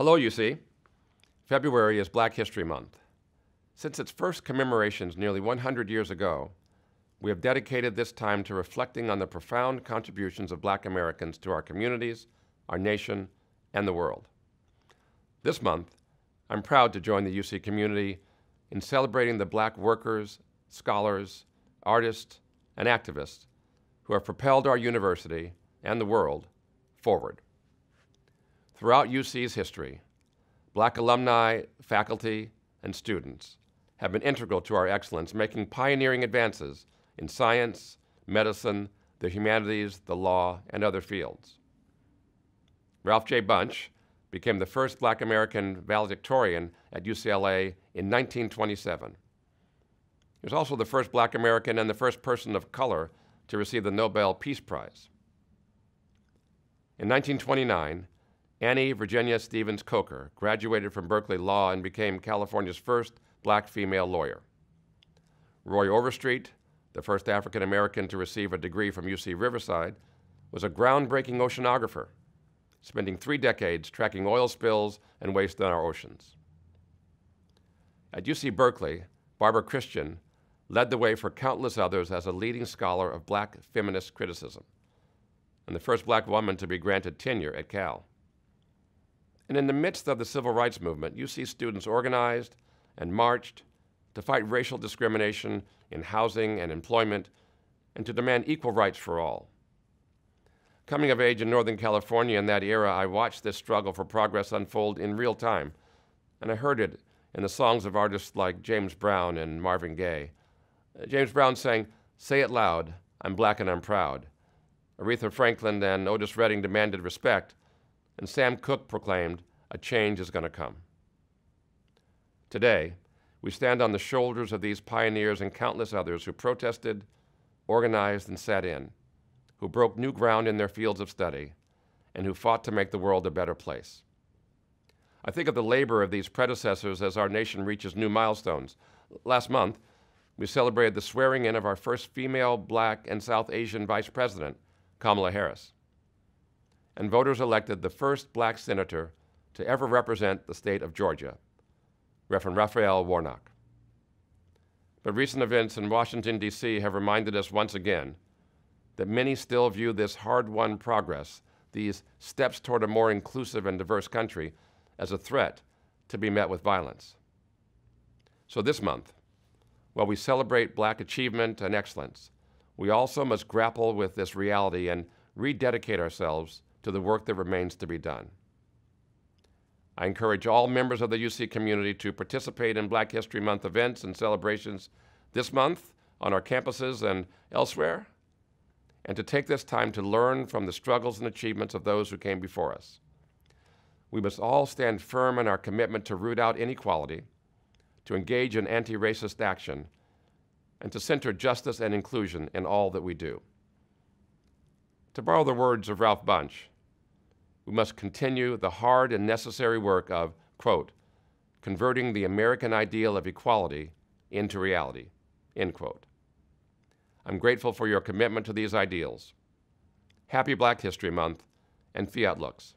Hello, UC. February is Black History Month. Since its first commemorations nearly 100 years ago, we have dedicated this time to reflecting on the profound contributions of black Americans to our communities, our nation, and the world. This month, I'm proud to join the UC community in celebrating the black workers, scholars, artists, and activists who have propelled our university and the world forward. Throughout UC's history, black alumni, faculty, and students have been integral to our excellence, making pioneering advances in science, medicine, the humanities, the law, and other fields. Ralph J. Bunche became the first black American valedictorian at UCLA in 1927. He was also the first black American and the first person of color to receive the Nobel Peace Prize. In 1929, Annie Virginia Stevens Coker graduated from Berkeley Law and became California's first black female lawyer. Roy Overstreet, the first African American to receive a degree from UC Riverside, was a groundbreaking oceanographer, spending three decades tracking oil spills and waste in our oceans. At UC Berkeley, Barbara Christian led the way for countless others as a leading scholar of black feminist criticism and the first black woman to be granted tenure at Cal. And in the midst of the civil rights movement, UC students organized and marched to fight racial discrimination in housing and employment and to demand equal rights for all. Coming of age in Northern California in that era, I watched this struggle for progress unfold in real time, and I heard it in the songs of artists like James Brown and Marvin Gaye. Uh, James Brown sang, Say it loud, I'm black and I'm proud. Aretha Franklin and Otis Redding demanded respect, and Sam Cooke proclaimed, a change is going to come. Today, we stand on the shoulders of these pioneers and countless others who protested, organized, and sat in, who broke new ground in their fields of study, and who fought to make the world a better place. I think of the labor of these predecessors as our nation reaches new milestones. Last month, we celebrated the swearing in of our first female, black, and South Asian vice president, Kamala Harris and voters elected the first black senator to ever represent the state of Georgia, Reverend Raphael Warnock. But recent events in Washington, D.C. have reminded us once again that many still view this hard won progress, these steps toward a more inclusive and diverse country, as a threat to be met with violence. So this month, while we celebrate black achievement and excellence, we also must grapple with this reality and rededicate ourselves to the work that remains to be done. I encourage all members of the UC community to participate in Black History Month events and celebrations this month on our campuses and elsewhere, and to take this time to learn from the struggles and achievements of those who came before us. We must all stand firm in our commitment to root out inequality, to engage in anti-racist action, and to center justice and inclusion in all that we do. To borrow the words of Ralph Bunche, we must continue the hard and necessary work of, quote, converting the American ideal of equality into reality, end quote. I'm grateful for your commitment to these ideals. Happy Black History Month and Fiat Lux.